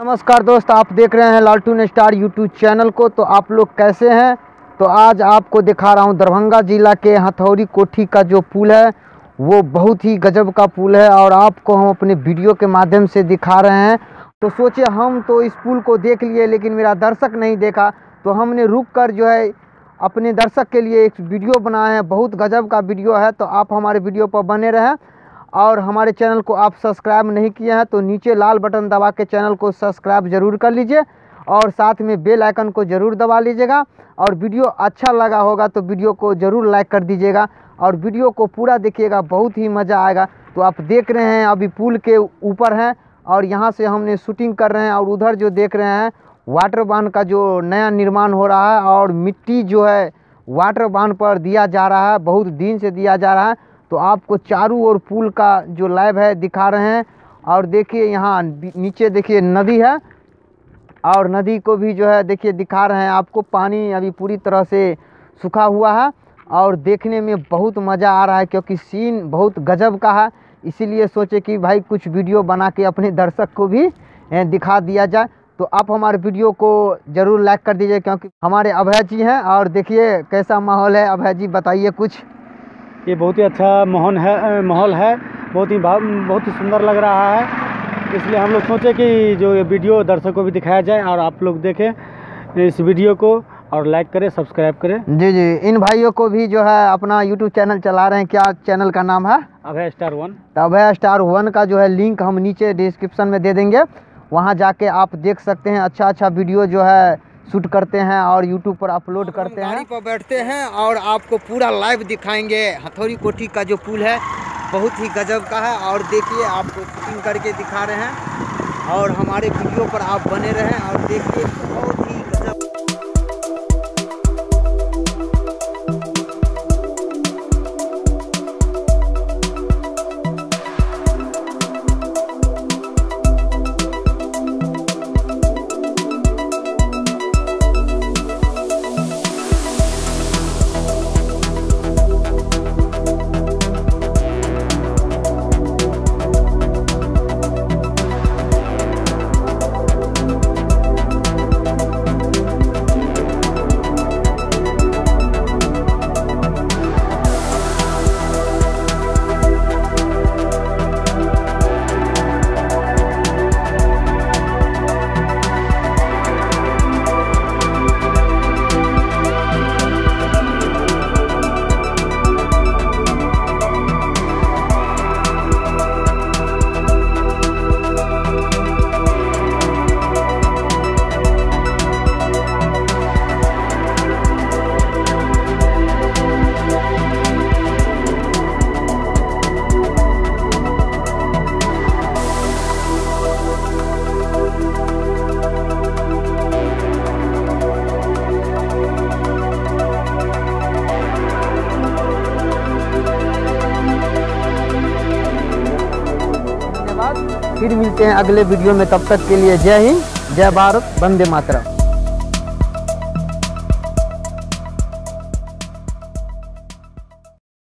नमस्कार दोस्त, आप देख रहे हैं लालटून स्टार यूट्यूब चैनल को। तो आप लोग कैसे हैं? तो आज आपको दिखा रहा हूँ दरभंगा जिला के हथौड़ी कोठी का जो पुल है, वो बहुत ही गजब का पुल है और आपको हम अपने वीडियो के माध्यम से दिखा रहे हैं। तो सोचे हम तो इस पुल को देख लिए, लेकिन मेरा दर्शक नहीं देखा। तो हमने रुक कर जो है, अपने दर्शक के लिए एक वीडियो बनाए हैं, बहुत गजब का वीडियो है। तो आप हमारे वीडियो पर बने रहें। और हमारे चैनल को आप सब्सक्राइब नहीं किए हैं तो नीचे लाल बटन दबा के चैनल को सब्सक्राइब ज़रूर कर लीजिए और साथ में बेल आइकन को ज़रूर दबा लीजिएगा और वीडियो अच्छा लगा होगा तो वीडियो को ज़रूर लाइक कर दीजिएगा और वीडियो को पूरा देखिएगा, बहुत ही मज़ा आएगा। तो आप देख रहे हैं अभी पुल के ऊपर हैं और यहाँ से हमने शूटिंग कर रहे हैं और उधर जो देख रहे हैं, वाटर बाँध का जो नया निर्माण हो रहा है और मिट्टी जो है, वाटर बाँध पर दिया जा रहा है, बहुत दिन से दिया जा रहा है। तो आपको चारों ओर पुल का जो लाइव है दिखा रहे हैं। और देखिए यहाँ नीचे देखिए नदी है। और नदी को भी जो है देखिए दिखा रहे हैं आपको। पानी अभी पूरी तरह से सूखा हुआ है और देखने में बहुत मज़ा आ रहा है क्योंकि सीन बहुत गजब का है। इसीलिए सोचे कि भाई कुछ वीडियो बना के अपने दर्शक को भी दिखा दिया जाए। तो आप हमारे वीडियो को ज़रूर लाइक कर दीजिए क्योंकि हमारे अभय जी हैं। और देखिए कैसा माहौल है। अभय जी बताइए कुछ। ये बहुत ही अच्छा माहौल है माहौल है। बहुत ही बहुत ही सुंदर लग रहा है। इसलिए हम लोग सोचे कि जो ये वीडियो दर्शकों को भी दिखाया जाए और आप लोग देखें इस वीडियो को और लाइक करें सब्सक्राइब करें। जी जी। इन भाइयों को भी जो है अपना यूट्यूब चैनल चला रहे हैं। क्या चैनल का नाम है? Abhay star one. तो अभय स्टार वन का जो है लिंक हम नीचे डिस्क्रिप्शन में दे देंगे। वहाँ जाके आप देख सकते हैं। अच्छा अच्छा वीडियो जो है शूट करते हैं और यूट्यूब पर अपलोड करते हैं। पर बैठते हैं और आपको पूरा लाइव दिखाएँगे। हथौड़ी कोठी का जो पुल है बहुत ही गजब का है। और देखिए आपको शूटिंग करके दिखा रहे हैं। और हमारे वीडियो पर आप बने रहें और देखिए बहुत ही फिर मिलते हैं अगले वीडियो में, तब तक के लिए जय हिंद, जय भारत, वंदे मातरम।